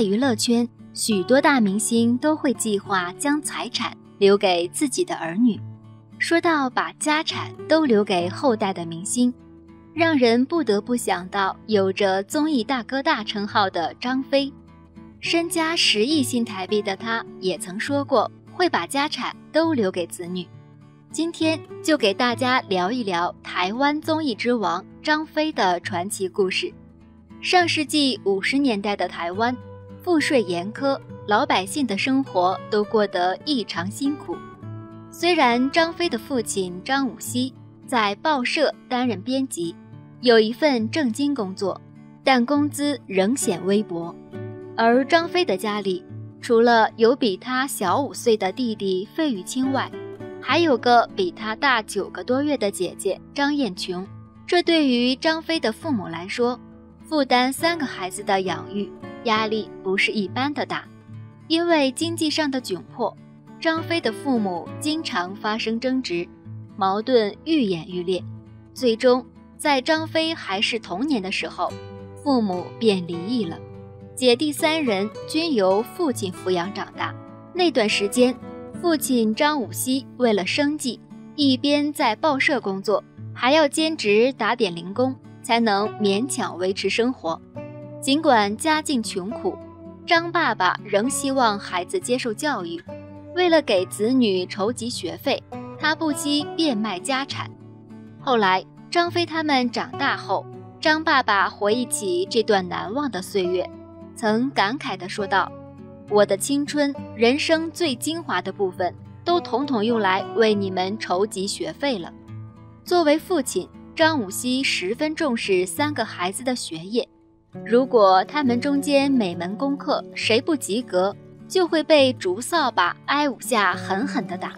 在娱乐圈，许多大明星都会计划将财产留给自己的儿女。说到把家产都留给后代的明星，让人不得不想到有着综艺大哥大称号的张飞。身家十亿新台币的他，也曾说过会把家产都留给子女。今天就给大家聊一聊台湾综艺之王张飞的传奇故事。上世纪五十年代的台湾，赋税严苛，老百姓的生活都过得异常辛苦。虽然张飞的父亲张武锡在报社担任编辑，有一份正经工作，但工资仍显微薄。而张飞的家里，除了有比他小五岁的弟弟费玉清外，还有个比他大九个多月的姐姐张艳琼，这对于张飞的父母来说，负担三个孩子的养育压力不是一般的大。因为经济上的窘迫，张飞的父母经常发生争执，矛盾愈演愈烈。最终，在张飞还是童年的时候，父母便离异了，姐弟三人均由父亲抚养长大。那段时间。父亲张武熙为了生计，一边在报社工作，还要兼职打点零工，才能勉强维持生活。尽管家境穷苦，张爸爸仍希望孩子接受教育。为了给子女筹集学费，他不惜变卖家产。后来，张飞他们长大后，张爸爸回忆起这段难忘的岁月，曾感慨地说道。我的青春，人生最精华的部分，都统统用来为你们筹集学费了。作为父亲，张武熙十分重视三个孩子的学业。如果他们中间每门功课谁不及格，就会被竹扫把挨五下狠狠地打。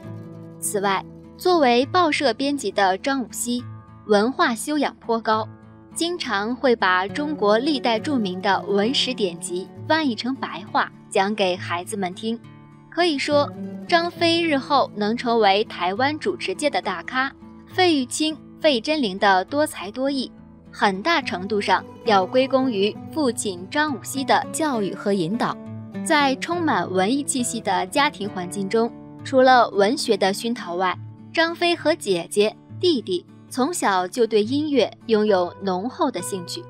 此外，作为报社编辑的张武熙，文化修养颇高，经常会把中国历代著名的文史典籍翻译成白话。讲给孩子们听，可以说，张飞日后能成为台湾主持界的大咖，费玉清、费贞绫的多才多艺，很大程度上要归功于父亲张武锡的教育和引导。在充满文艺气息的家庭环境中，除了文学的熏陶外，张飞和姐姐、弟弟从小就对音乐拥有浓厚的兴趣。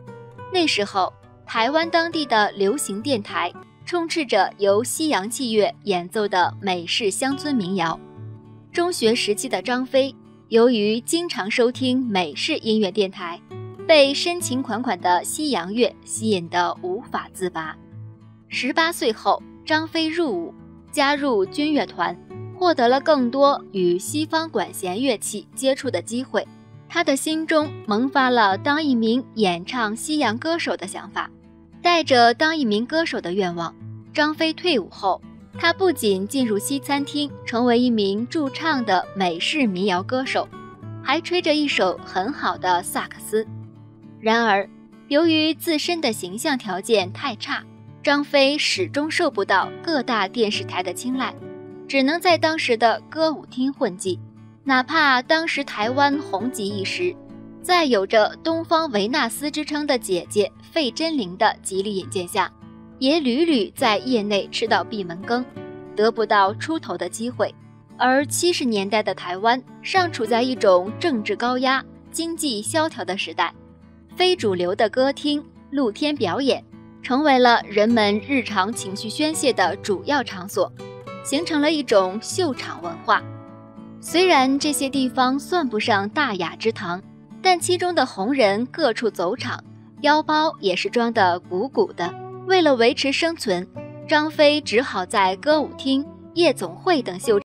那时候，台湾当地的流行电台。充斥着由西洋器乐演奏的美式乡村民谣。中学时期的张飞，由于经常收听美式音乐电台，被深情款款的西洋乐吸引得无法自拔。十八岁后，张飞入伍，加入军乐团，获得了更多与西方管弦乐器接触的机会。他的心中萌发了当一名演唱西洋歌手的想法，带着当一名歌手的愿望。张飞退伍后，他不仅进入西餐厅，成为一名驻唱的美式民谣歌手，还吹着一首很好的萨克斯。然而，由于自身的形象条件太差，张飞始终受不到各大电视台的青睐，只能在当时的歌舞厅混迹。哪怕当时台湾红极一时，在有着“东方维纳斯”之称的姐姐费贞绫的极力引荐下。也屡屡在业内吃到闭门羹，得不到出头的机会。而七十年代的台湾尚处在一种政治高压、经济萧条的时代，非主流的歌厅、露天表演成为了人们日常情绪宣泄的主要场所，形成了一种秀场文化。虽然这些地方算不上大雅之堂，但其中的红人各处走场，腰包也是装得鼓鼓的。为了维持生存，张飞只好在歌舞厅、夜总会等秀。